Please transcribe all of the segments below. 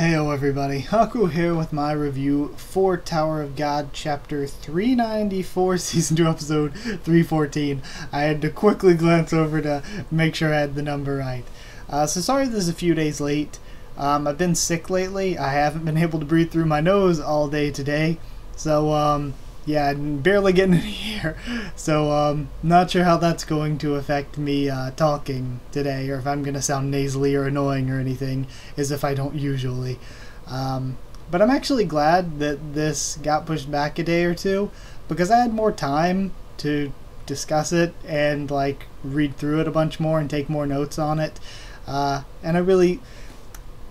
Heyo everybody, Haku here with my review for Tower of God chapter 394 season 2 episode 314. I had to quickly glance over to make sure I had the number right. Uh, so sorry this is a few days late. Um, I've been sick lately. I haven't been able to breathe through my nose all day today. So um, yeah, barely getting any air. So, um, not sure how that's going to affect me uh, talking today, or if I'm going to sound nasally or annoying or anything, as if I don't usually. Um, but I'm actually glad that this got pushed back a day or two, because I had more time to discuss it and, like, read through it a bunch more and take more notes on it. Uh, and I really.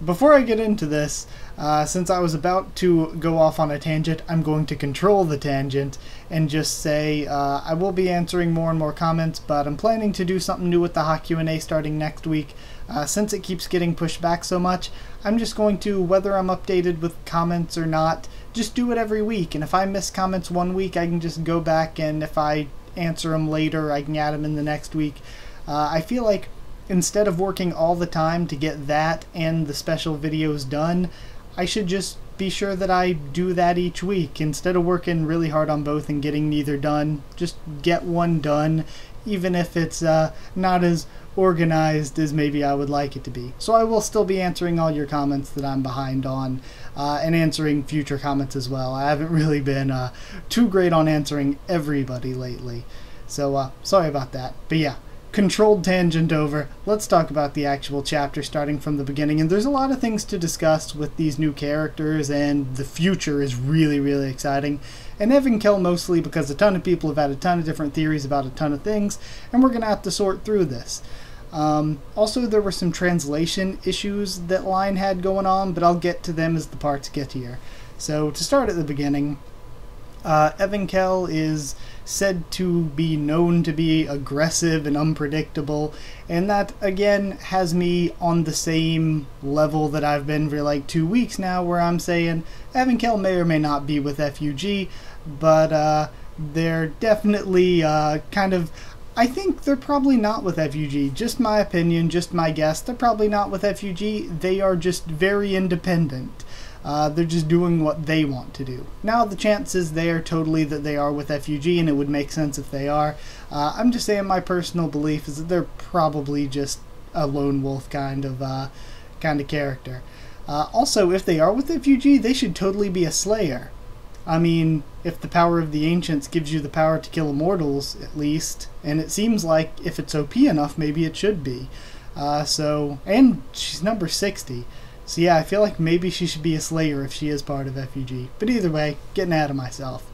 Before I get into this, uh, since I was about to go off on a tangent, I'm going to control the tangent and just say uh, I will be answering more and more comments, but I'm planning to do something new with the Hot Q&A starting next week. Uh, since it keeps getting pushed back so much, I'm just going to, whether I'm updated with comments or not, just do it every week. And if I miss comments one week, I can just go back and if I answer them later, I can add them in the next week. Uh, I feel like instead of working all the time to get that and the special videos done, I should just be sure that I do that each week instead of working really hard on both and getting neither done. Just get one done, even if it's uh, not as organized as maybe I would like it to be. So I will still be answering all your comments that I'm behind on uh, and answering future comments as well. I haven't really been uh, too great on answering everybody lately. So uh, sorry about that. But yeah, controlled tangent over. Let's talk about the actual chapter starting from the beginning. And there's a lot of things to discuss with these new characters, and the future is really, really exciting. And Evankhell mostly because a ton of people have had a ton of different theories about a ton of things, and we're going to have to sort through this. Um, also, there were some translation issues that Line had going on, but I'll get to them as the parts get here. So, to start at the beginning, uh, Evankhell is said to be known to be aggressive and unpredictable, and that again has me on the same level that I've been for like two weeks now, where I'm saying Evankhell may or may not be with FUG, but uh, they're definitely uh, kind of. I think they're probably not with FUG. Just my opinion, just my guess. They're probably not with FUG. They are just very independent. Uh, they're just doing what they want to do. Now, the chances there totally that they are with FUG, and it would make sense if they are. Uh, I'm just saying my personal belief is that they're probably just a lone wolf kind of uh, kind of character. Uh, also, if they are with FUG, they should totally be a Slayer. I mean, if the power of the ancients gives you the power to kill immortals, at least, and it seems like if it's OP enough, maybe it should be. Uh, so, and she's number 60. So yeah, I feel like maybe she should be a Slayer if she is part of FUG. But either way, getting out of myself.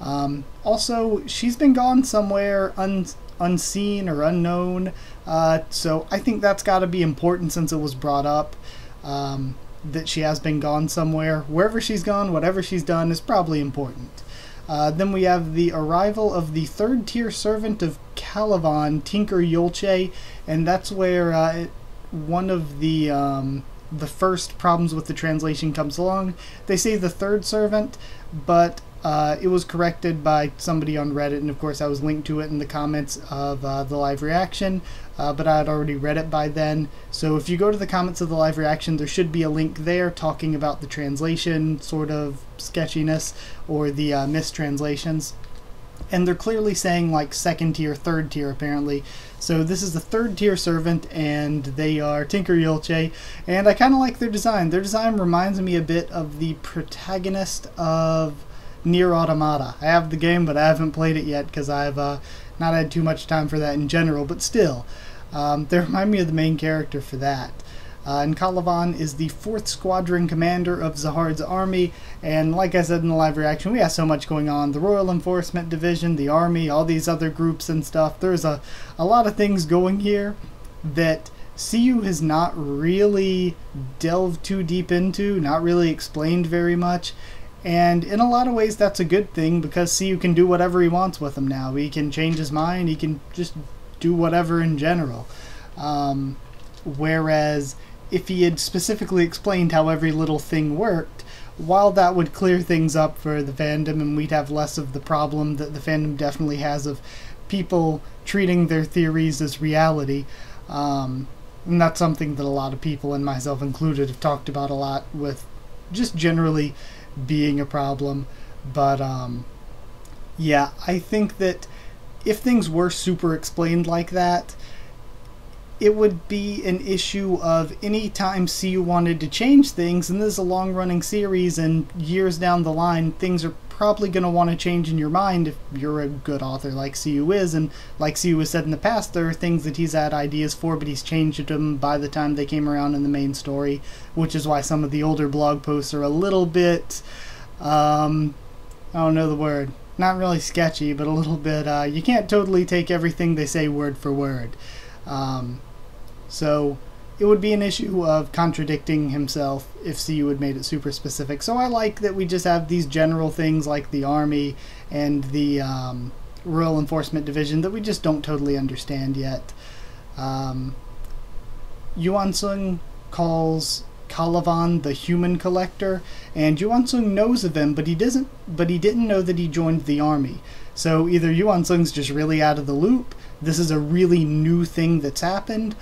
Um, also, she's been gone somewhere un- unseen or unknown, uh, so I think that's got to be important since it was brought up um, that she has been gone somewhere. Wherever she's gone, whatever she's done is probably important. Uh, then we have the arrival of the third tier servant of Kallavan, Tinker Yolche, and that's where uh, one of the um, the first problems with the translation comes along. They say the third servant, but uh, it was corrected by somebody on Reddit, and of course I was linked to it in the comments of uh, the live reaction, uh, but I had already read it by then. So if you go to the comments of the live reaction, there should be a link there talking about the translation sort of sketchiness or the uh, mistranslations and they're clearly saying like second tier, third tier apparently. So this is the third tier servant, and they are Tinker Yolche, and I kind of like their design. Their design reminds me a bit of the protagonist of Nier Automata. I have the game, but I haven't played it yet because I've uh, not had too much time for that in general. But still, um, they remind me of the main character for that. Uh, and Kallavan is the 4th Squadron commander of Zahard's army, and like I said in the live reaction, we have so much going on. The Royal Enforcement Division, the army, all these other groups and stuff. There's a, a lot of things going here that SIU has not really delved too deep into, not really explained very much. And in a lot of ways, that's a good thing because SIU can do whatever he wants with him now. He can change his mind, he can just do whatever in general. Um, whereas if he had specifically explained how every little thing worked, while that would clear things up for the fandom and we'd have less of the problem that the fandom definitely has of people treating their theories as reality, um, And that's something that a lot of people, and myself included, have talked about a lot with just generally being a problem. But um, yeah, I think that if things were super explained like that, it would be an issue of any time SIU wanted to change things, and this is a long running series, and years down the line, things are probably going to want to change in your mind if you're a good author like SIU is. And like SIU has said in the past, there are things that he's had ideas for, but he's changed them by the time they came around in the main story, which is why some of the older blog posts are a little bit, um, I don't know the word, not really sketchy, but a little bit, uh, you can't totally take everything they say word for word. Um, so it would be an issue of contradicting himself if SIU had made it super specific. So I like that we just have these general things like the Army and the um, Royal Enforcement Division that we just don't totally understand yet. Um, Yu Han Sung calls Kallavan the human collector, and Yu Han Sung knows of him, but he doesn't. But he didn't know that he joined the army. So either Yu Han Sung's just really out of the loop. This is a really new thing that's happened,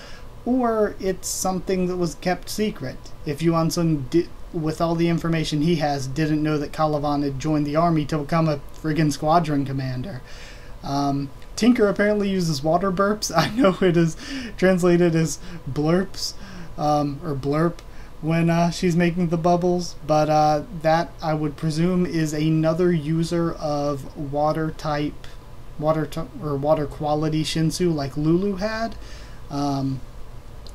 or it's something that was kept secret. If Yu Han Sung, di- with all the information he has, didn't know that Kallavan had joined the army to become a friggin' squadron commander. Um, Tinker apparently uses water burps. I know it is translated as blurps um, or blurp when uh, she's making the bubbles, but uh, that I would presume is another user of water type, water t- or water quality Shinsu like Lulu had. Um,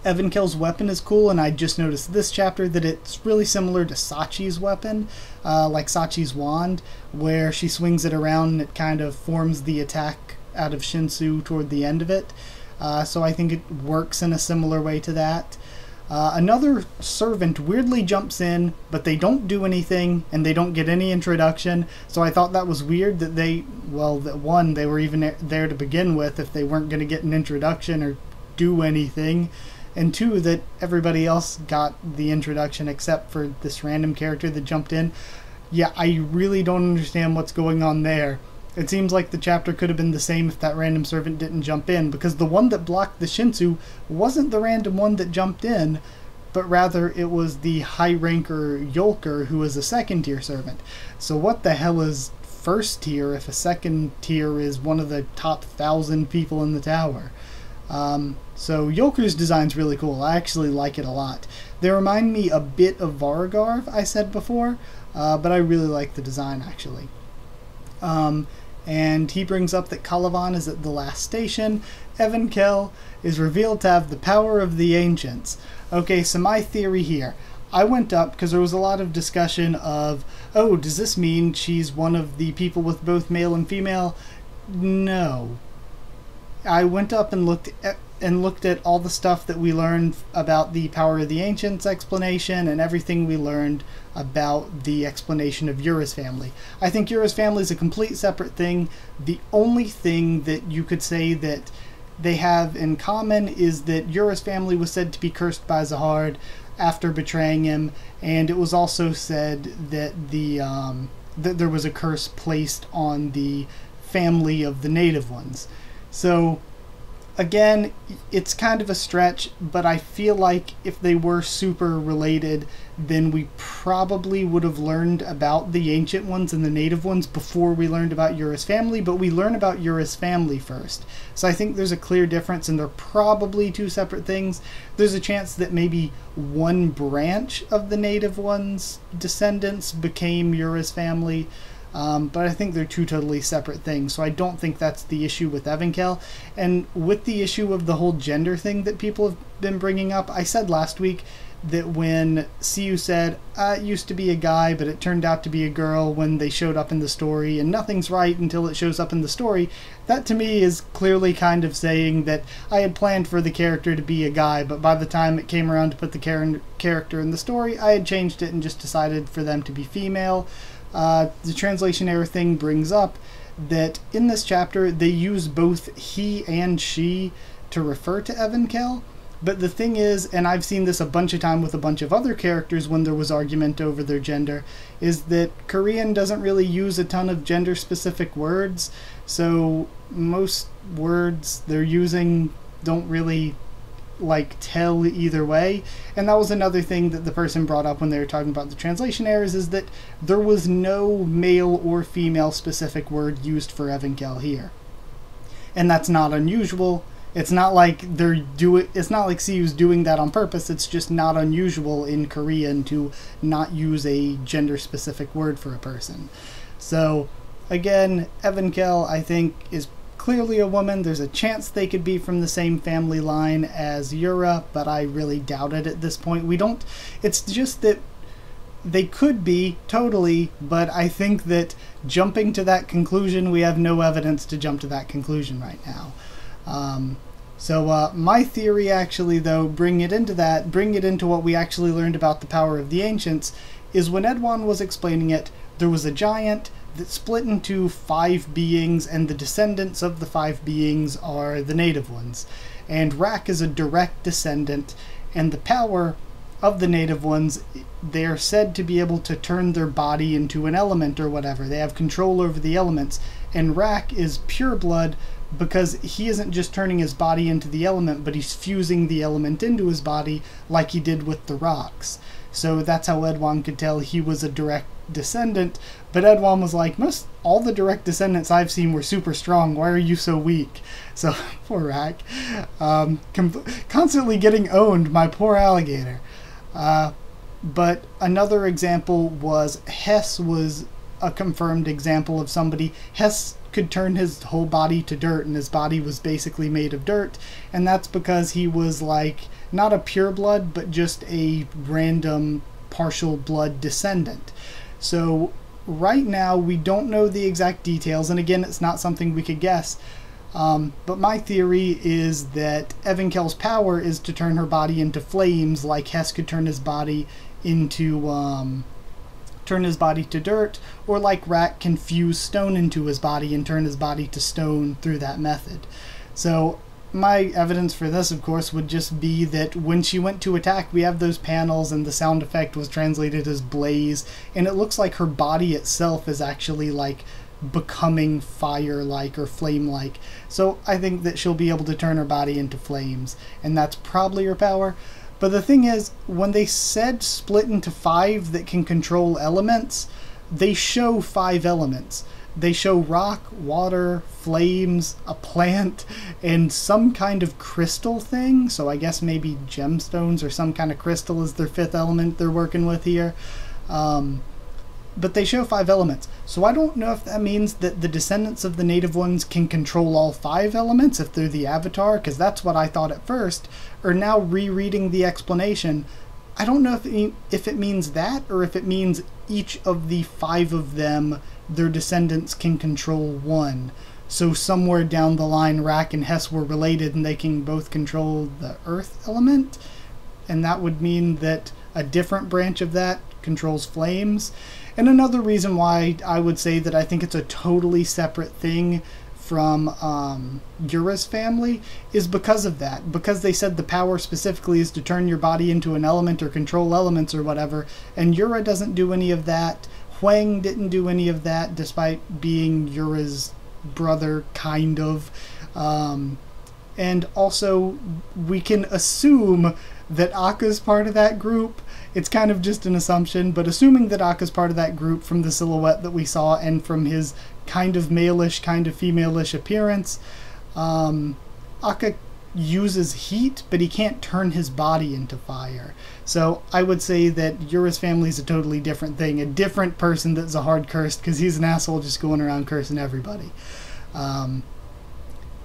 Evankhell's weapon is cool, and I just noticed this chapter that it's really similar to Sachi's weapon, uh, like Sachi's wand, where she swings it around and it kind of forms the attack out of Shinsu toward the end of it. Uh, so I think it works in a similar way to that. Uh, another servant weirdly jumps in, but they don't do anything and they don't get any introduction. So I thought that was weird that they, well, that one, they were even there to begin with if they weren't going to get an introduction or do anything and two that everybody else got the introduction except for this random character that jumped in. Yeah, I really don't understand what's going on there. It seems like the chapter could have been the same if that random servant didn't jump in, because the one that blocked the Shinsu wasn't the random one that jumped in, but rather it was the high ranker Yolker who was a second tier servant. So what the hell is first tier if a second tier is one of the top thousand people in the tower? Um, so Yolker's design's really cool. I actually like it a lot. They remind me a bit of Varagarv, I said before, uh, but I really like the design actually. Um, and he brings up that Kallavan is at the last station. Evankhell is revealed to have the power of the ancients. Okay, so my theory here. I went up because there was a lot of discussion of, oh, does this mean she's one of the people with both male and female? No. I went up and looked at and looked at all the stuff that we learned about the Power of the Ancients explanation and everything we learned about the explanation of Yura's family. I think Yura's family is a complete separate thing. The only thing that you could say that they have in common is that Yura's family was said to be cursed by Zahard after betraying him, and it was also said that the um, that there was a curse placed on the family of the native ones. So again, it's kind of a stretch, but I feel like if they were super related, then we probably would have learned about the ancient ones and the native ones before we learned about Yura's family, but we learn about Yura's family first. So I think there's a clear difference, and they're probably two separate things. There's a chance that maybe one branch of the native ones' descendants became Yura's family. Um, but I think they're two totally separate things. So I don't think that's the issue with Evankhell. And with the issue of the whole gender thing that people have been bringing up, I said last week that when SIU said, uh, it used to be a guy, but it turned out to be a girl when they showed up in the story, and nothing's right until it shows up in the story, that to me is clearly kind of saying that I had planned for the character to be a guy, but by the time it came around to put the char- character in the story, I had changed it and just decided for them to be female uh, the translation error thing brings up that in this chapter they use both he and she to refer to Evankhell. But the thing is, and I've seen this a bunch of time with a bunch of other characters when there was argument over their gender, is that Korean doesn't really use a ton of gender specific words. So most words they're using don't really like tell either way. And that was another thing that the person brought up when they were talking about the translation errors is that there was no male or female specific word used for Evankhell here. And that's not unusual. It's not like they're do it. It's not like SIU's doing that on purpose. It's just not unusual in Korean to not use a gender specific word for a person. So again, Evankhell I think is clearly a woman. There's a chance they could be from the same family line as Yura, but I really doubt it at this point. We don't. It's just that they could be totally, but I think that jumping to that conclusion, we have no evidence to jump to that conclusion right now. Um, so uh, my theory, actually, though, bring it into that, bring it into what we actually learned about the power of the ancients, is when Edwan was explaining it, there was a giant that split into five beings, and the descendants of the five beings are the native ones. And Rak is a direct descendant, and the power of the native ones, they are said to be able to turn their body into an element or whatever. They have control over the elements, and Rak is pure blood because he isn't just turning his body into the element, but he's fusing the element into his body like he did with the rocks. So that's how Edwan could tell he was a direct descendant. But Edwan was like, most all the direct descendants I've seen were super strong. Why are you so weak? So poor Rak, um, constantly getting owned. My poor alligator. Uh, but another example was Hess was a confirmed example of somebody. Hess could turn his whole body to dirt, and his body was basically made of dirt, and that's because he was like not a pure blood, but just a random partial blood descendant. So right now we don't know the exact details, and again, it's not something we could guess. Um, but my theory is that Evankhell's power is to turn her body into flames, like Hess could turn his body into um, turn his body to dirt, or like Rak can fuse stone into his body and turn his body to stone through that method. So my evidence for this, of course, would just be that when she went to attack, we have those panels and the sound effect was translated as blaze, and it looks like her body itself is actually like becoming fire like or flame like. So I think that she'll be able to turn her body into flames, and that's probably her power. But the thing is, when they said split into five that can control elements, they show five elements they show rock, water, flames, a plant, and some kind of crystal thing. So I guess maybe gemstones or some kind of crystal is their fifth element they're working with here. Um, but they show five elements. So I don't know if that means that the descendants of the native ones can control all five elements if they're the avatar, because that's what I thought at first. Or now rereading the explanation, I don't know if it, if it means that or if it means each of the five of them their descendants can control one. So somewhere down the line, Rak and Hess were related, and they can both control the Earth element, and that would mean that a different branch of that controls flames. And another reason why I would say that I think it's a totally separate thing from um, Yura's family is because of that. Because they said the power specifically is to turn your body into an element or control elements or whatever, and Yura doesn't do any of that. Hwang didn't do any of that, despite being Yura's brother, kind of. Um, and also, we can assume that Akka's part of that group. It's kind of just an assumption, but assuming that Akka's part of that group from the silhouette that we saw and from his kind of malish, kind of femaleish appearance, um, Akka uses heat, but he can't turn his body into fire. So I would say that Yura's family is a totally different thing, a different person that Zahard cursed because he's an asshole just going around cursing everybody. Um,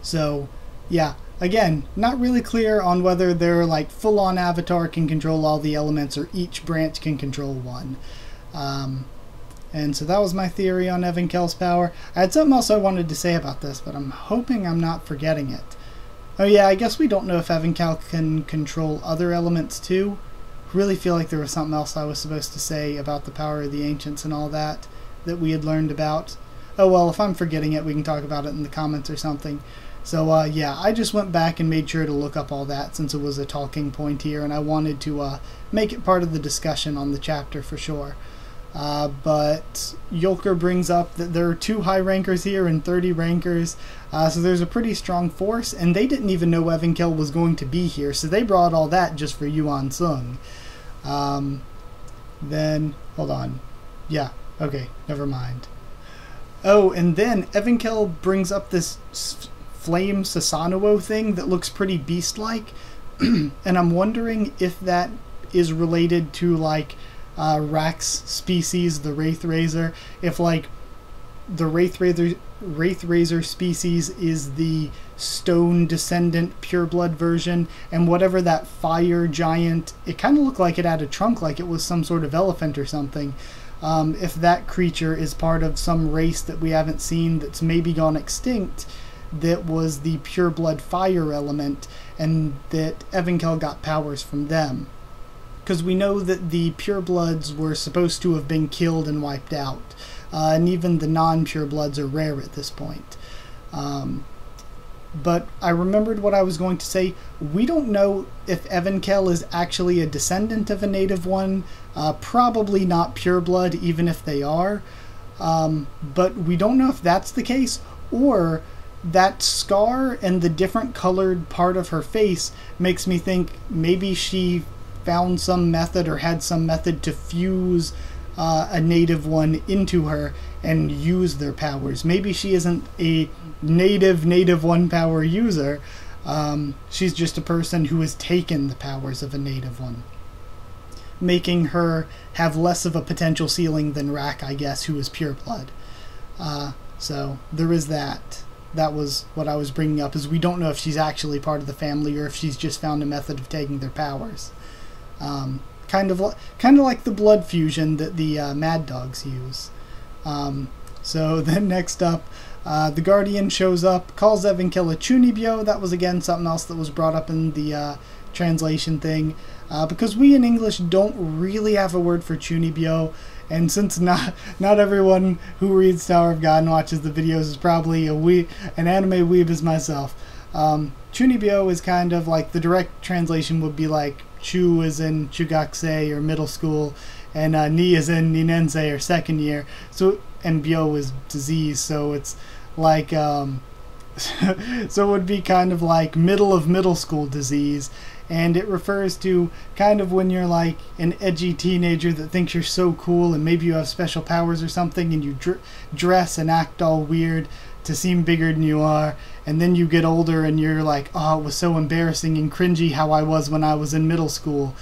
so yeah, again, not really clear on whether they're like full on Avatar can control all the elements or each branch can control one. Um, and so that was my theory on Evankhell's power. I had something else I wanted to say about this, but I'm hoping I'm not forgetting it. Oh yeah, I guess we don't know if Evankhell can control other elements too. Really feel like there was something else I was supposed to say about the power of the ancients and all that that we had learned about. Oh well, if I'm forgetting it, we can talk about it in the comments or something. So uh, yeah, I just went back and made sure to look up all that since it was a talking point here, and I wanted to uh, make it part of the discussion on the chapter for sure. Uh, but Yolker brings up that there are two high rankers here and 30 rankers, uh, so there's a pretty strong force, and they didn't even know Evankhell was going to be here, so they brought all that just for Yu Han Sung. Um, then, hold on. Yeah, okay, never mind. Oh, and then Evankhell brings up this flame Susanoo thing that looks pretty beast-like, and I'm wondering if that is related to, like, uh, Rak's species, the Wraithraiser, if like the Wraithraiser, Wraithraiser species is the stone descendant pureblood version, and whatever that fire giant, it kind of looked like it had a trunk, like it was some sort of elephant or something. Um, if that creature is part of some race that we haven't seen that's maybe gone extinct, that was the pureblood fire element, and that Evankhell got powers from them because we know that the purebloods were supposed to have been killed and wiped out, uh, and even the non-purebloods are rare at this point. Um, but I remembered what I was going to say. We don't know if Evankhell is actually a descendant of a native one. Uh, probably not pureblood, even if they are. Um, but we don't know if that's the case, or that scar and the different colored part of her face makes me think maybe she found some method or had some method to fuse uh, a native one into her and use their powers. Maybe she isn't a native native one power user. Um, she's just a person who has taken the powers of a native one, making her have less of a potential ceiling than Rak, I guess, who is pure blood. Uh, so there is that. That was what I was bringing up. Is we don't know if she's actually part of the family or if she's just found a method of taking their powers. Um, kind of kind of like the blood fusion that the uh, Mad Dogs use. Um, so then next up, uh, the Guardian shows up, calls Evankhell a Chunibyo. That was again something else that was brought up in the uh, translation thing. Uh, because we in English don't really have a word for Chunibyo, and since not not everyone who reads Tower of God and watches the videos is probably a we an anime weeb as myself, um, Chunibyo is kind of like the direct translation would be like Chu is in Chugakse or middle school, and uh, Ni is in Ninense or second year. So and Bio is disease, so it's like um, so it would be kind of like middle of middle school disease, and it refers to kind of when you're like an edgy teenager that thinks you're so cool and maybe you have special powers or something, and you dr- dress and act all weird to seem bigger than you are, and then you get older and you're like, oh, it was so embarrassing and cringy how I was when I was in middle school.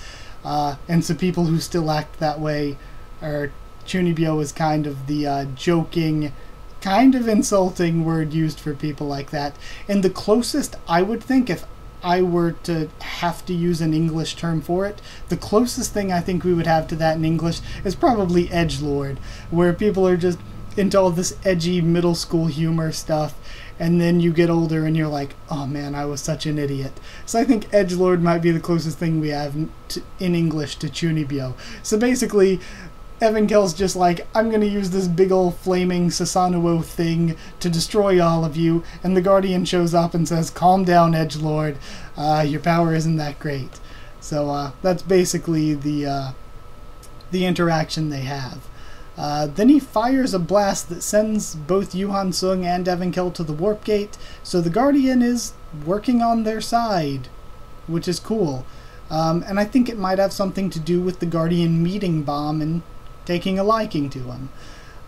Uh, and so people who still act that way are Chunibyo is kind of the uh, joking, kind of insulting word used for people like that. And the closest I would think, if I were to have to use an English term for it, the closest thing I think we would have to that in English is probably edge lord, where people are just into all this edgy middle school humor stuff and then you get older and you're like oh man i was such an idiot so i think edge lord might be the closest thing we have to, in english to chunibyo so basically Evankhell's just like, I'm gonna use this big old flaming Susanoo thing to destroy all of you, and the Guardian shows up and says, Calm down, Edge Lord. Uh, your power isn't that great. So uh, that's basically the uh, the interaction they have. Uh, then he fires a blast that sends both Yu Han Sung and Evankhell to the warp gate, so the Guardian is working on their side, which is cool. Um, and I think it might have something to do with the Guardian meeting bomb and taking a liking to him.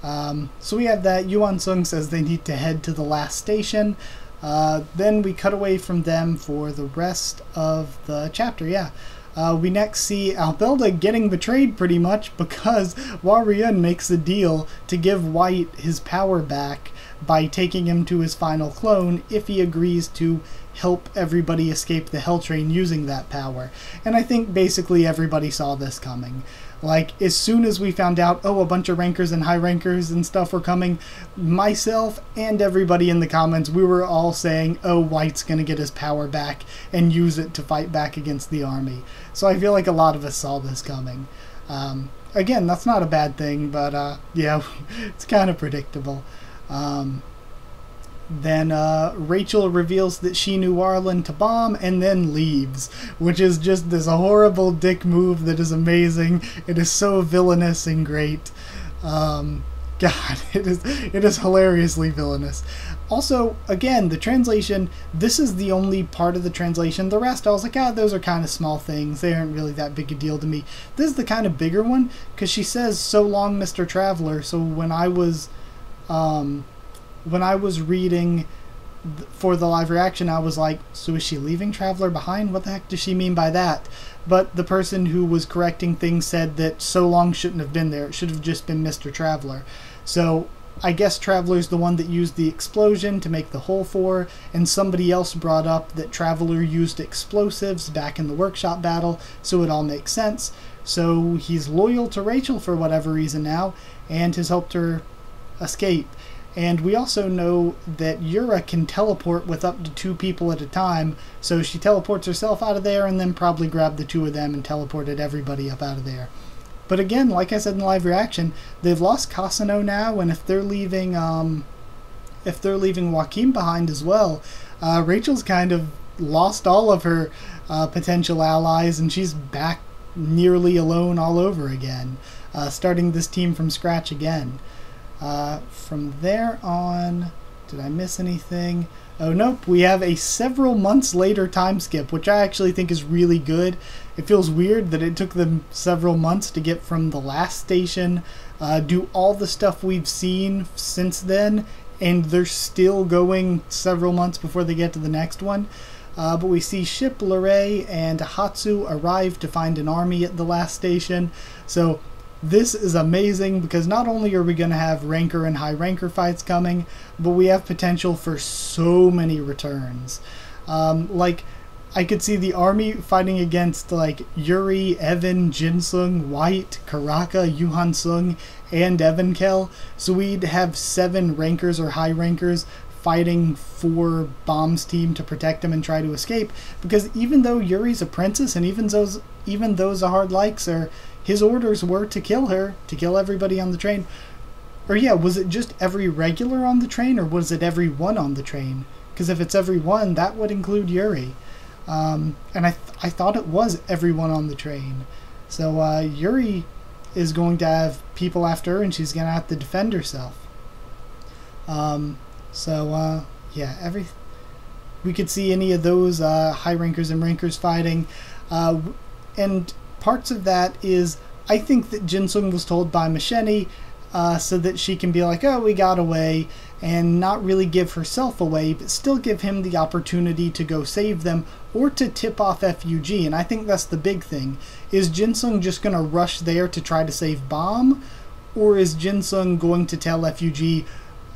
Um, so we have that. Yu Han Sung says they need to head to the last station. Uh, then we cut away from them for the rest of the chapter. Yeah. Uh, we next see Albelda getting betrayed pretty much because Warrior makes a deal to give White his power back by taking him to his final clone if he agrees to help everybody escape the Hell Train using that power. And I think basically everybody saw this coming. Like, as soon as we found out, oh, a bunch of rankers and high rankers and stuff were coming, myself and everybody in the comments, we were all saying, oh, White's to get his power back and use it to fight back against the army. So I feel like a lot of us saw this coming. Um, again, that's not a bad thing, but uh, yeah, it's kind of predictable. Um, then uh, Rachel reveals that she knew Arlen to bomb and then leaves, which is just this horrible dick move that is amazing. It is so villainous and great. Um, God, it is it is hilariously villainous. Also, again, the translation. This is the only part of the translation. The rest, I was like, ah, those are kind of small things. They aren't really that big a deal to me. This is the kind of bigger one because she says, "So long, Mister Traveler." So when I was, um, when I was reading for the live reaction, I was like, so is she leaving Traveler behind? What the heck does she mean by that? But the person who was correcting things said that so long shouldn't have been there. It should have just been Mr. Traveler. So I guess Traveler's the one that used the explosion to make the hole for, and somebody else brought up that Traveler used explosives back in the workshop battle, so it all makes sense. So he's loyal to Rachel for whatever reason now, and has helped her escape. And we also know that Yura can teleport with up to two people at a time, so she teleports herself out of there and then probably grabbed the two of them and teleported everybody up out of there. But again, like I said in live reaction, they've lost Kasano now, and if they're leaving, um, if they're leaving Joachim behind as well, uh, Rachel's kind of lost all of her uh, potential allies, and she's back nearly alone all over again, uh, starting this team from scratch again. Uh, from there on, did I miss anything? Oh, nope. We have a several months later time skip, which I actually think is really good. It feels weird that it took them several months to get from the last station, uh, do all the stuff we've seen since then, and they're still going several months before they get to the next one. Uh, but we see Ship, Lorray, and Hatsu arrive to find an army at the last station. So this is amazing because not only are we going to have ranker and high ranker fights coming, but we have potential for so many returns. Um, like, I could see the army fighting against like Yuri, Evan, Jinsung, White, Karaka, Yu Han Sung, and Evankhell. So we'd have seven rankers or high rankers fighting for Bomb's team to protect him and try to escape. Because even though Yuri's a princess and even those even those hard likes are his orders were to kill her, to kill everybody on the train. Or yeah, was it just every regular on the train, or was it every one on the train? Because if it's every one, that would include Yuri. Um, and I, th- I thought it was everyone on the train. So uh, Yuri is going to have people after her, and she's going to have to defend herself. Um, so uh, yeah, every we could see any of those uh, high rankers and rankers fighting, uh, and parts of that is I think that Jinsung was told by Machete uh, so that she can be like, oh, we got away, and not really give herself away, but still give him the opportunity to go save them or to tip off FUG. And I think that's the big thing. Is Jinsung just going to rush there to try to save Bomb? Or is Jinsung going to tell FUG,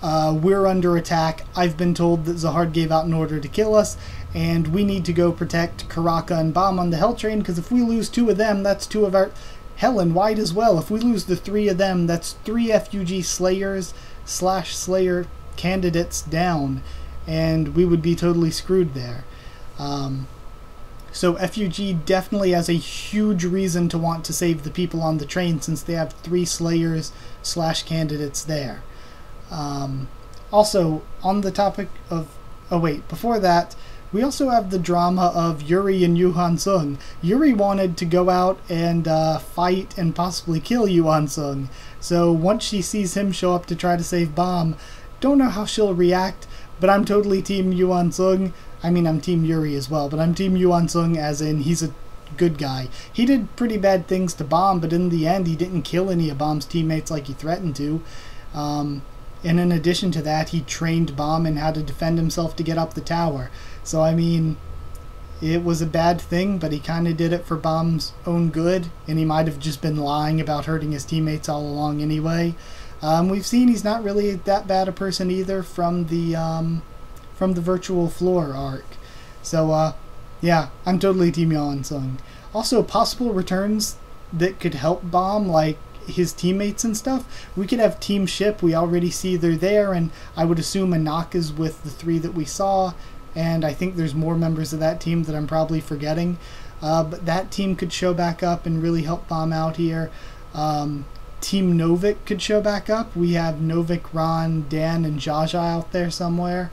uh, we're under attack. I've been told that Zahard gave out an order to kill us, and we need to go protect Karaka and Bomb on the Hell Train, because if we lose two of them, that's two of our... Hell and White as well. If we lose the three of them, that's three FUG Slayers slash Slayer candidates down, and we would be totally screwed there. Um, so FUG definitely has a huge reason to want to save the people on the train since they have three Slayers slash candidates there. Um, also, on the topic of. Oh, wait, before that, we also have the drama of Yuri and Yu Han Sung. Yuri wanted to go out and uh, fight and possibly kill Yu Han Sung. So once she sees him show up to try to save Bomb, don't know how she'll react, but I'm totally Team Yu Han Sung. I mean, I'm Team Yuri as well, but I'm Team Yu Han Sung as in he's a good guy. He did pretty bad things to Bomb, but in the end, he didn't kill any of Bomb's teammates like he threatened to. Um, and in addition to that, he trained Bomb in how to defend himself to get up the tower. So, I mean, it was a bad thing, but he kind of did it for Bomb's own good, and he might have just been lying about hurting his teammates all along anyway. Um, we've seen he's not really that bad a person either from the um, from the virtual floor arc. So, uh, yeah, I'm totally Team Yu Han Sung. Also, possible returns that could help Bomb, like his teammates and stuff. We could have Team Ship. We already see they're there, and I would assume Anak is with the three that we saw. And I think there's more members of that team that I'm probably forgetting. Uh, but that team could show back up and really help Bomb out here. Um, team Novik could show back up. We have Novik, Ron, Dan, and Jaja out there somewhere.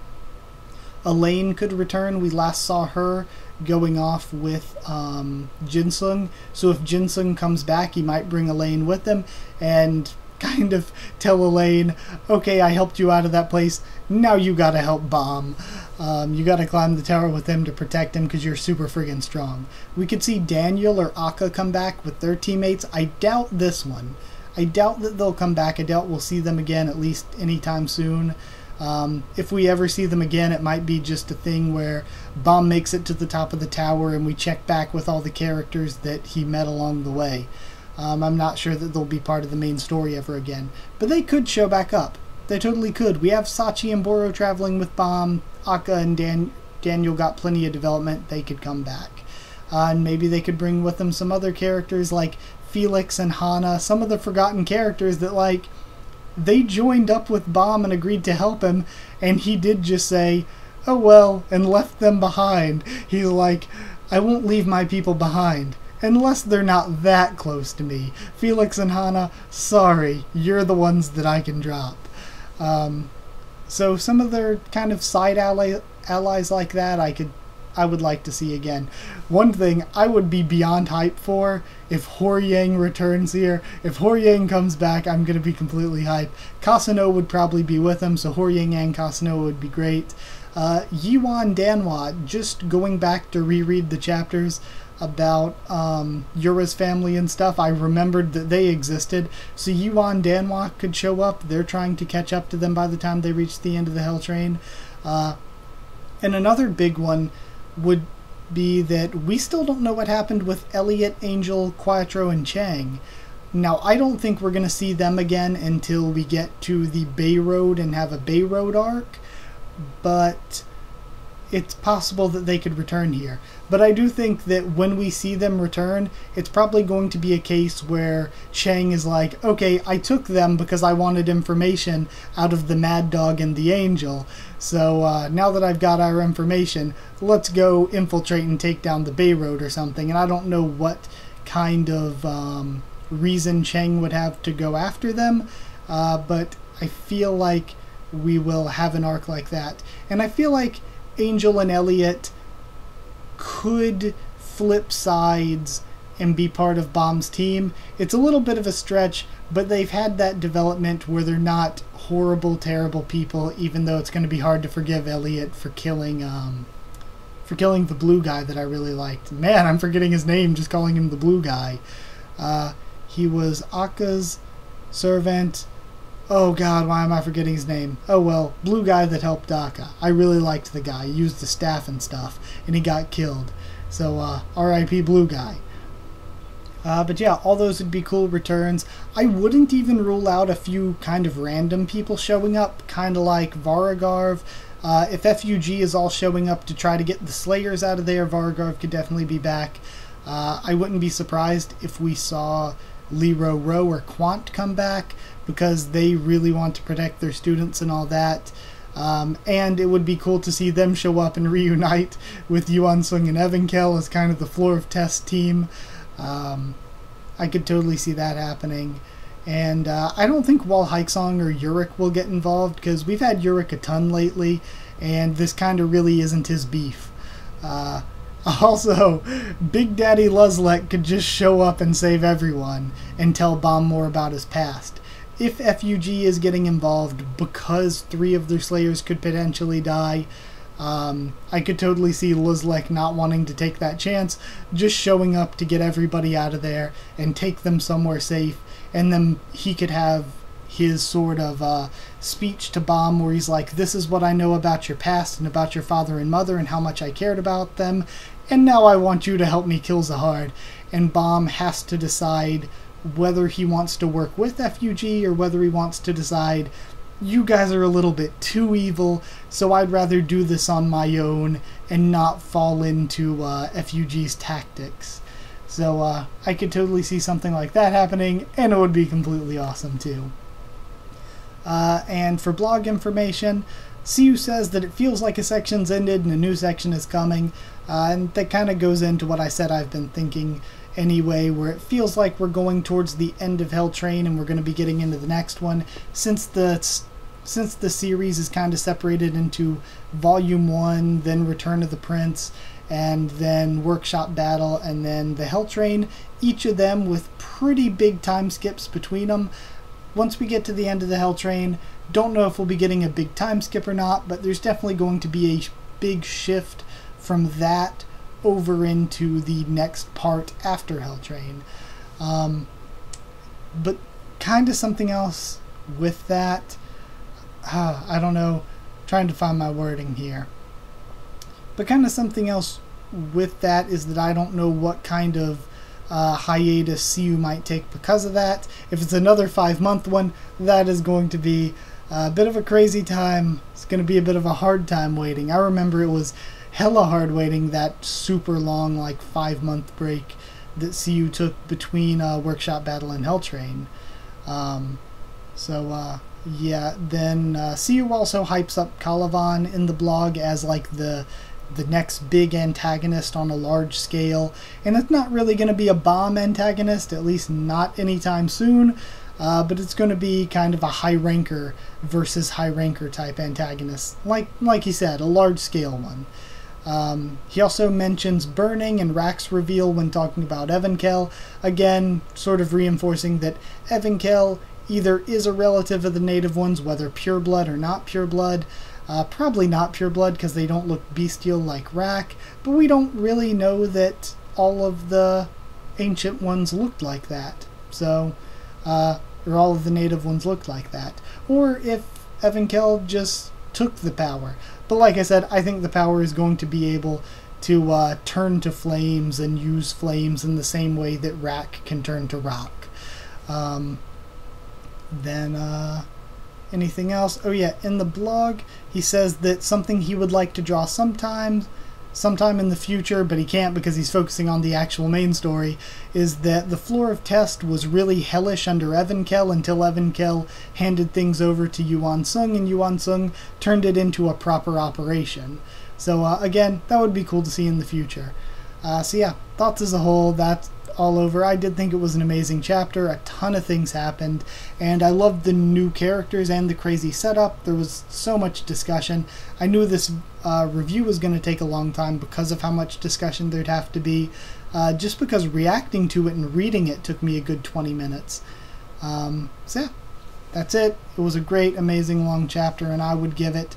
Elaine could return. We last saw her going off with um, Jinsung. So if Jinsung comes back, he might bring Elaine with him and kind of tell Elaine, okay, I helped you out of that place. Now you gotta help Bomb. Um, you gotta climb the tower with him to protect him because you're super friggin' strong. We could see Daniel or Akka come back with their teammates. I doubt this one. I doubt that they'll come back. I doubt we'll see them again at least anytime soon. Um, if we ever see them again, it might be just a thing where Bomb makes it to the top of the tower and we check back with all the characters that he met along the way. Um, I'm not sure that they'll be part of the main story ever again, but they could show back up. They totally could. We have Sachi and Boro traveling with Bomb. Akka and Dan- Daniel got plenty of development. They could come back. Uh, and maybe they could bring with them some other characters like Felix and Hana, some of the forgotten characters that, like, they joined up with Bomb and agreed to help him, and he did just say, oh well, and left them behind. He's like, I won't leave my people behind. Unless they're not that close to me. Felix and Hana, sorry, you're the ones that I can drop. Um, so some of their kind of side ally, allies like that, I could, I would like to see again. One thing I would be beyond hype for if Horyang returns here. If Horyang comes back, I'm gonna be completely hype. Kasano would probably be with him, so Horyang and Kasano would be great. Uh, Yiwan Danwa, just going back to reread the chapters about um, Yura's family and stuff, I remembered that they existed. So Yuan Danwa could show up. They're trying to catch up to them by the time they reach the end of the Hell Train. Uh, and another big one would be that we still don't know what happened with Elliot, Angel, Quattro, and Chang. Now, I don't think we're going to see them again until we get to the Bay Road and have a Bay Road arc, but it's possible that they could return here. But I do think that when we see them return, it's probably going to be a case where Chang is like, okay, I took them because I wanted information out of the Mad Dog and the Angel. So uh, now that I've got our information, let's go infiltrate and take down the Bay Road or something. And I don't know what kind of um, reason Chang would have to go after them, uh, but I feel like we will have an arc like that. And I feel like Angel and Elliot could flip sides and be part of Bomb's team. It's a little bit of a stretch, but they've had that development where they're not horrible, terrible people, even though it's going to be hard to forgive Elliot for killing um, for killing the blue guy that I really liked. Man, I'm forgetting his name, just calling him the blue guy. Uh, he was Akka's servant. Oh god, why am I forgetting his name? Oh well, blue guy that helped Daka. I really liked the guy. He used the staff and stuff, and he got killed. So, uh, R.I.P. blue guy. Uh, but yeah, all those would be cool returns. I wouldn't even rule out a few kind of random people showing up, kind of like Varagarv. Uh, if FUG is all showing up to try to get the Slayers out of there, Varagarv could definitely be back. Uh, I wouldn't be surprised if we saw Lero Ro or Quant come back because they really want to protect their students and all that. Um, and it would be cool to see them show up and reunite with Yu Han Sung and Evankhell as kind of the floor of test team. Um, I could totally see that happening. And uh, I don't think Wall Hikesong or Yurik will get involved because we've had Yurik a ton lately, and this kind of really isn't his beef. Uh, also, Big Daddy Luslec could just show up and save everyone and tell Bomb more about his past. If FUG is getting involved because three of their Slayers could potentially die, um, I could totally see Luslec not wanting to take that chance, just showing up to get everybody out of there and take them somewhere safe, and then he could have his sort of uh, speech to Bomb where he's like, This is what I know about your past and about your father and mother and how much I cared about them, and now I want you to help me kill Zahard. And Bomb has to decide whether he wants to work with FUG or whether he wants to decide you guys are a little bit too evil, so I'd rather do this on my own and not fall into uh, FUG's tactics. So uh, I could totally see something like that happening, and it would be completely awesome too. Uh, and for blog information, Siu says that it feels like a section's ended and a new section is coming, uh, and that kind of goes into what I said I've been thinking anyway, where it feels like we're going towards the end of Hell Train and we're going to be getting into the next one. Since the since the series is kind of separated into Volume 1, then Return of the Prince, and then Workshop Battle, and then the Hell Train, each of them with pretty big time skips between them. Once we get to the end of the Hell Train, don't know if we'll be getting a big time skip or not, but there's definitely going to be a big shift from that over into the next part after Hell Train. Um, but kind of something else with that. Uh, I don't know, trying to find my wording here. But kind of something else with that is that I don't know what kind of uh, hiatus SIU might take because of that. If it's another five month one, that is going to be a bit of a crazy time. It's going to be a bit of a hard time waiting. I remember it was hella hard waiting that super long, like five month break that SIU took between uh, Workshop Battle and Hell Train. Um, so, uh, yeah, then uh, SIU also hypes up Kallavan in the blog as like the the next big antagonist on a large scale, and it's not really going to be a Bam antagonist, at least not anytime soon. Uh, but it's going to be kind of a high ranker versus high ranker type antagonist, like like he said, a large scale one. Um, he also mentions burning and Rak's reveal when talking about Evankhell, again, sort of reinforcing that Evankhell either is a relative of the native ones, whether pure blood or not pure blood. Uh, probably not pure blood because they don't look bestial like Rack, but we don't really know that all of the ancient ones looked like that. So, uh, or all of the native ones looked like that. Or if Evankhell just took the power. But like I said, I think the power is going to be able to uh, turn to flames and use flames in the same way that Rak can turn to rock. Um, then, uh, anything else? Oh yeah, in the blog, he says that something he would like to draw sometimes sometime in the future, but he can't because he's focusing on the actual main story, is that the floor of test was really hellish under Evankhell until Evankhell handed things over to Yu Han Sung, and Yu Han Sung turned it into a proper operation. So uh, again, that would be cool to see in the future. Uh, so yeah, thoughts as a whole, that's all over. I did think it was an amazing chapter. A ton of things happened, and I loved the new characters and the crazy setup. There was so much discussion. I knew this uh, review was going to take a long time because of how much discussion there'd have to be. Uh, just because reacting to it and reading it took me a good 20 minutes. Um, so yeah, that's it. It was a great, amazing long chapter, and I would give it.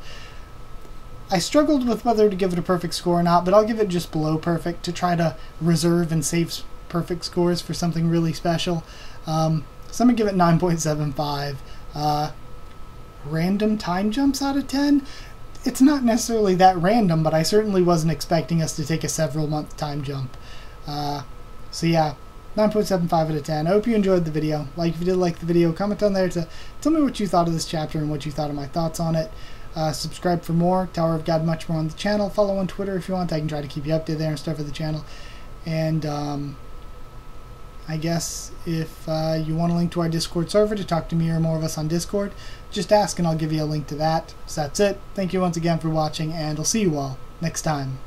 I struggled with whether to give it a perfect score or not, but I'll give it just below perfect to try to reserve and save perfect scores for something really special. Um, so I'm going to give it 9.75. Uh, random time jumps out of 10? It's not necessarily that random, but I certainly wasn't expecting us to take a several month time jump. Uh, so yeah, 9.75 out of 10. I hope you enjoyed the video. Like if you did like the video, comment down there to tell me what you thought of this chapter and what you thought of my thoughts on it. Uh, subscribe for more. Tower of God much more on the channel. Follow on Twitter if you want. I can try to keep you updated there and stuff for the channel. And um, I guess if uh, you want a link to our Discord server to talk to me or more of us on Discord, just ask and I'll give you a link to that. So that's it. Thank you once again for watching, and I'll see you all next time.